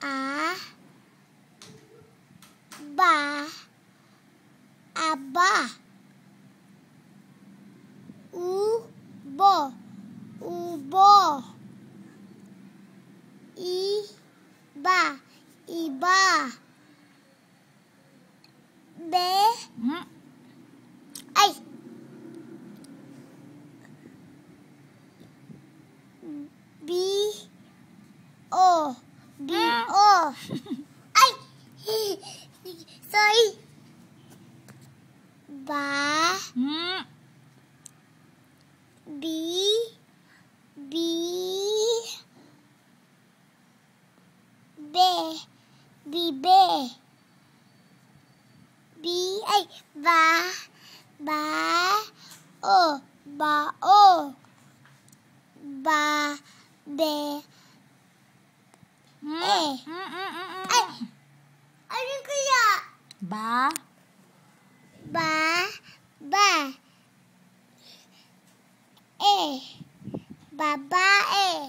a ba aba u bo u bo i ba iba be B O Ay! Sorry. Ba? Hmm? B? B? B Bibe B? Ay ba? Ba? O? Ba? O? Ba? Be? Eh. Hmm, hmm, hmm, hmm. ay ano kaya Ba? ba ba eh babae